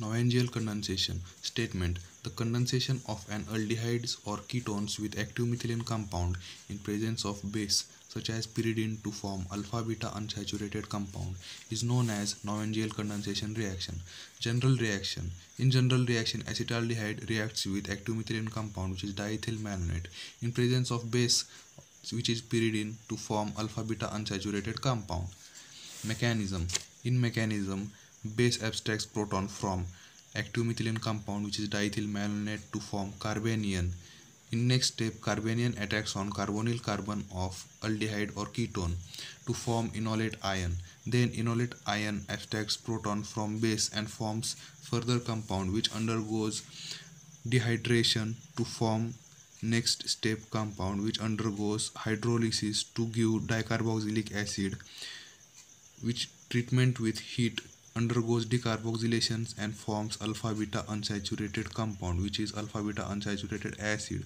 Knoevenagel condensation statement the condensation of an aldehydes or ketones with active methylene compound in presence of base such as pyridine to form alpha beta unsaturated compound is known as Knoevenagel condensation reaction. General reaction. In general reaction acetaldehyde reacts with active methylene compound which is diethyl malonate in presence of base which is pyridine to form alpha beta unsaturated compound. Mechanism. In mechanism base abstracts proton from active methylene compound which is diethyl malonate to form carbanion. In next step, carbanion attacks on carbonyl carbon of aldehyde or ketone to form enolate ion. Then enolate ion abstracts proton from base and forms further compound which undergoes dehydration to form next step compound which undergoes hydrolysis to give dicarboxylic acid which treatment with heat undergoes decarboxylation and forms alpha beta unsaturated compound which is alpha beta unsaturated acid